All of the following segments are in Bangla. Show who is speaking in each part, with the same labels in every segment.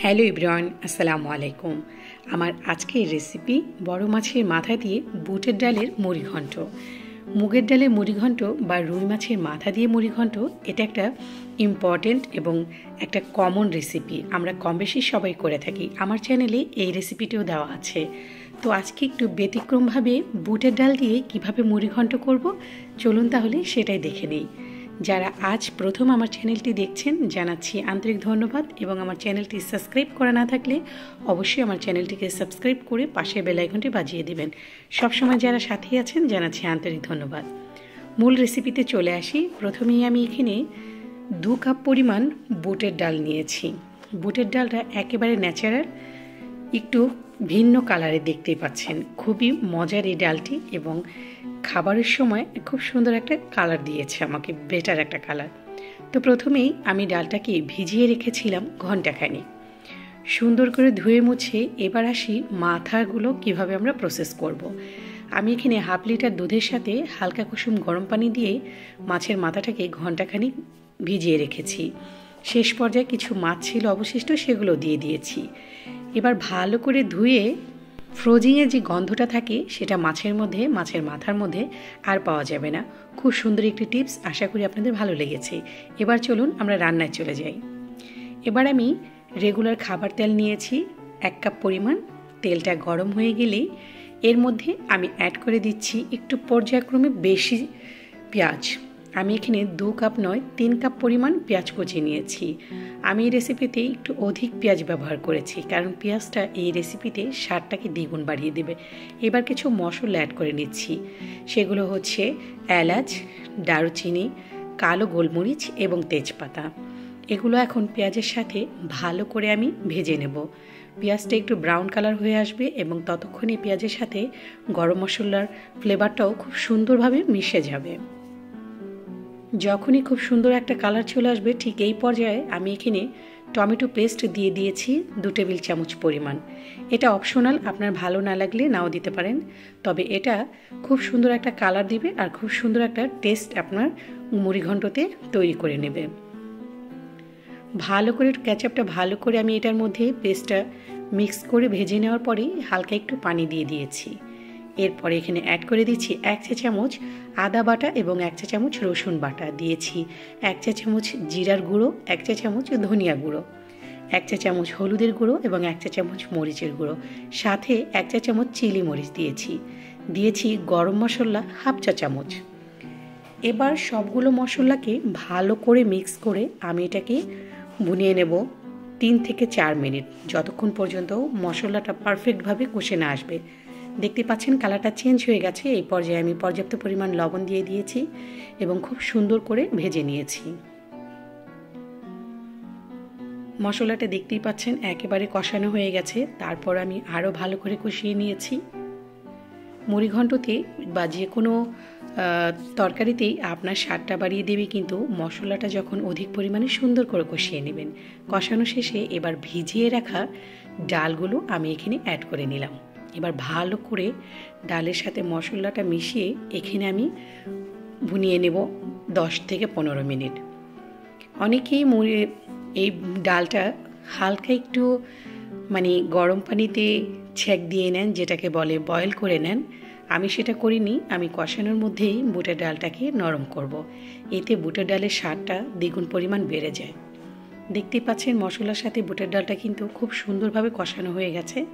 Speaker 1: হ্যালো ইব্রান আসসালামু আলাইকুম। আমার আজকের রেসিপি বড় মাছের মাথা দিয়ে বুটের ডালের মুড়িঘণ্ট। মুগের ডালের মুড়িঘণ্ট বা রুই মাছের মাথা দিয়ে মুড়িঘণ্ট, এটা একটা ইম্পর্টেন্ট এবং একটা কমন রেসিপি আমরা কম বেশি সবাই করে থাকি। আমার চ্যানেলে এই রেসিপিটিও দেওয়া আছে। তো আজকে একটু ব্যতিক্রমভাবে বুটের ডাল দিয়ে কীভাবে মুড়িঘণ্ট করব, চলুন তাহলে সেটাই দেখে নিই। যারা আজ প্রথম আমার চ্যানেলটি দেখছেন, জানাচ্ছি আন্তরিক ধন্যবাদ এবং আমার চ্যানেলটি সাবস্ক্রাইব করা না থাকলে অবশ্যই আমার চ্যানেলটিকে সাবস্ক্রাইব করে পাশে বেলাইকনটি বাজিয়ে দেবেন। সবসময় যারা সাথে আছেন, জানাচ্ছি আন্তরিক ধন্যবাদ। মূল রেসিপিতে চলে আসি। প্রথমেই আমি এখানে দু কাপ পরিমাণ বুটের ডাল নিয়েছি। বুটের ডালটা একেবারে ন্যাচারাল একটু ভিন্ন কালারে দেখতেই পাচ্ছেন। খুবই মজার এই ডালটি এবং খাবারের সময় খুব সুন্দর একটা কালার দিয়েছে আমাকে বেটার একটা কালার তো প্রথমেই আমি ডালটাকে ভিজিয়ে রেখেছিলাম ঘন্টাখানি সুন্দর করে ধুয়ে মুছে এবার আসি মাথাগুলো কীভাবে আমরা প্রসেস করব। আমি এখানে হাফ লিটার দুধের সাথে হালকা কুসুম গরম পানি দিয়ে মাছের মাথাটাকে ঘন্টাখানি ভিজিয়ে রেখেছি। শেষ পর্যায়ে কিছু মাছ ছিল অবশিষ্ট সেগুলো দিয়ে দিয়েছি। এবার ভালো করে ধুয়ে ফ্রোজিংয়ের যে গন্ধটা থাকে, সেটা মাছের মধ্যে, মাছের মাথার মধ্যে আর পাওয়া যাবে না। খুব সুন্দর একটি টিপস, আশা করি আপনাদের ভালো লেগেছে। এবার চলুন আমরা রান্নায় চলে যাই। এবার আমি রেগুলার খাবার তেল নিয়েছি, এক কাপ পরিমাণ। তেলটা গরম হয়ে গেলেই এর মধ্যে আমি অ্যাড করে দিচ্ছি একটু পর্যায়ক্রমে বেশি পেঁয়াজ। আমি এখানে দু কাপ নয়, তিন কাপ পরিমাণ পেঁয়াজ কুচি নিয়েছি। আমি এই রেসিপিতে একটু অধিক পেঁয়াজ ব্যবহার করেছি, কারণ পেঁয়াজটা এই রেসিপিতে স্বাদটাকে দ্বিগুণ বাড়িয়ে দেবে। এবার কিছু মশলা অ্যাড করে নিচ্ছি। সেগুলো হচ্ছে এলাচ, দারুচিনি, কালো গোলমরিচ এবং তেজপাতা। এগুলো এখন পেঁয়াজের সাথে ভালো করে আমি ভেজে নেব। পেঁয়াজটা একটু ব্রাউন কালার হয়ে আসবে এবং ততক্ষণে পেঁয়াজের সাথে গরম মশলার ফ্লেভারটাও খুব সুন্দরভাবে মিশে যাবে। যখনই খুব সুন্দর একটা কালার চলে আসবে, ঠিক এই পর্যায়ে আমি এখানে টমেটো পেস্ট দিয়ে দিয়েছি দু টেবিল চামচ পরিমাণ। এটা অপশনাল, আপনার ভালো না লাগলে নাও দিতে পারেন। তবে এটা খুব সুন্দর একটা কালার দিবে আর খুব সুন্দর একটা টেস্ট আপনার মুড়িঘণ্টতে তৈরি করে নেবে। ভালো করে ক্যাচআপটা ভালো করে আমি এটার মধ্যে পেস্টটা মিক্স করে ভেজে নেওয়ার পরেই হালকা একটু পানি দিয়ে দিয়েছি। এরপরে এখানে অ্যাড করে দিচ্ছি এক চা চামচ আদা বাটা এবং এক চা চামচ রসুন বাটা। দিয়েছি এক চা চামচ জিরার গুঁড়ো, এক চা চামচ ধনিয়া গুঁড়ো, এক চা চামচ হলুদের গুঁড়ো এবং এক চা চামচ মরিচের গুঁড়ো। সাথে এক চা চামচ চিলি মরিচ দিয়েছি। দিয়েছি গরম মশলা হাফ চা চামচ। এবার সবগুলো মশলাকে ভালো করে মিক্স করে আমি এটাকে বুনিয়ে নেব তিন থেকে চার মিনিট। যতক্ষণ পর্যন্ত মশলাটা পারফেক্টভাবে কষে না আসবে। দেখতে পাচ্ছেন কালারটা চেঞ্জ হয়ে গেছে। এই পর্যায়ে আমি পর্যাপ্ত পরিমাণ লবণ দিয়ে দিয়েছি এবং খুব সুন্দর করে ভেজে নিয়েছি। মশলাটা দেখতেই পাচ্ছেন একেবারে কষানো হয়ে গেছে। তারপর আমি আরও ভালো করে কষিয়ে নিয়েছি। মুড়িঘণ্টতে বা যে কোনো তরকারিতেই আপনার স্বাদটা বাড়িয়ে দেবে কিন্তু মশলাটা যখন অধিক পরিমাণে সুন্দর করে কষিয়ে নেবেন। কষানো শেষে এবার ভিজিয়ে রাখা ডালগুলো আমি এখানে অ্যাড করে নিলাম। এবার ভালো করে ডালের সাথে মশলাটা মিশিয়ে এখানে আমি ভুনিয়ে নেব দশ থেকে পনেরো মিনিট। অনেকেই মুড়ে এই ডালটা হালকা একটু মানে গরম পানিতে ছেঁক দিয়ে নেন, যেটাকে বলে বয়েল করে নেন। আমি সেটা করিনি, আমি কষানোর মধ্যেই বুটের ডালটাকে নরম করব। এতে বুটের ডালের স্বাদটা দ্বিগুণ পরিমাণ বেড়ে যায়। দেখতে পাচ্ছেন মশলার সাথে বুটের ডালটা কিন্তু খুব সুন্দরভাবে কষানো হয়ে গেছে।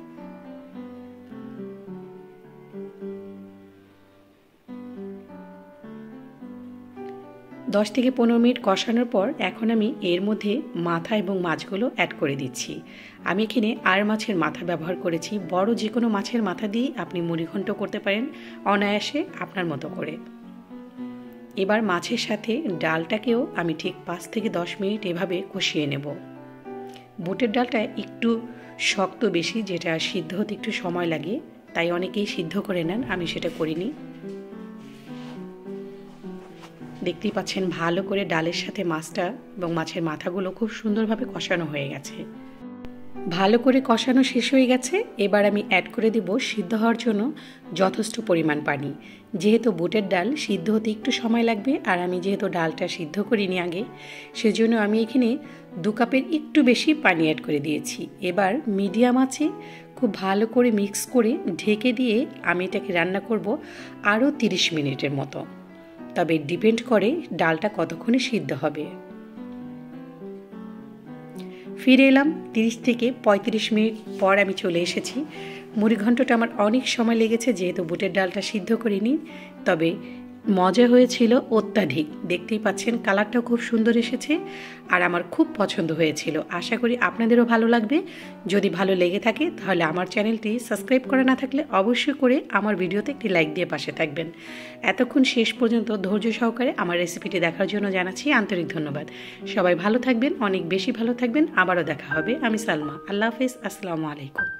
Speaker 1: দশ থেকে পনেরো মিনিট কষানোর পর এখন আমি এর মধ্যে মাথা এবং মাছগুলো অ্যাড করে দিচ্ছি। আমি এখানে আর মাছের মাথা ব্যবহার করেছি। বড় যে কোনো মাছের মাথা দিয়ে আপনি মুড়িঘণ্ট করতে পারেন অনায়াসে আপনার মতো করে। এবার মাছের সাথে ডালটাকেও আমি ঠিক পাঁচ থেকে দশ মিনিট এভাবে কষিয়ে নেব। বুটের ডালটা একটু শক্ত বেশি, যেটা সিদ্ধ হতে একটু সময় লাগে, তাই অনেকেই সিদ্ধ করে নেন, আমি সেটা করিনি। দেখতেই পাচ্ছেন ভালো করে ডালের সাথে মাছটা এবং মাছের মাথাগুলো খুব সুন্দরভাবে কষানো হয়ে গেছে। ভালো করে কষানো শেষ হয়ে গেছে। এবার আমি অ্যাড করে দেব সিদ্ধ হওয়ার জন্য যথেষ্ট পরিমাণ পানি। যেহেতু বুটের ডাল সিদ্ধ হতে একটু সময় লাগবে আর আমি যেহেতু ডালটা সিদ্ধ করিনি আগে, সেজন্য আমি এখানে দু কাপের একটু বেশি পানি অ্যাড করে দিয়েছি। এবার মিডিয়াম আছে খুব ভালো করে মিক্স করে ঢেকে দিয়ে আমি এটাকে রান্না করব আরও তিরিশ মিনিটের মতো। তবে ডিপেন্ড করে ডালটা কতক্ষণে সিদ্ধ হবে। ফিরে এলাম তিরিশ থেকে পঁয়ত্রিশ মিনিট পর আমি চলে এসেছি। মুড়ি ঘন্টটা আমার অনেক সময় লেগেছে, যেহেতু বুটের ডালটা সিদ্ধ করিনি, তবে মজা হয়েছিল অত্যাধিক। দেখতেই পাচ্ছেন, কালারটাও খুব সুন্দর এসেছে আর আমার খুব পছন্দ হয়েছিল। আশা করি আপনাদেরও ভালো লাগবে। যদি ভালো লেগে থাকে, তাহলে আমার চ্যানেলটি সাবস্ক্রাইব করা না থাকলে অবশ্যই করে আমার ভিডিওতে একটি লাইক দিয়ে পাশে থাকবেন। এতক্ষণ শেষ পর্যন্ত ধৈর্য সহকারে আমার রেসিপিটি দেখার জন্য জানাচ্ছি আন্তরিক ধন্যবাদ। সবাই ভালো থাকবেন, অনেক বেশি ভালো থাকবেন। আবারও দেখা হবে। আমি সালমা। আল্লাহ হাফিজ। আসসালামু আলাইকুম।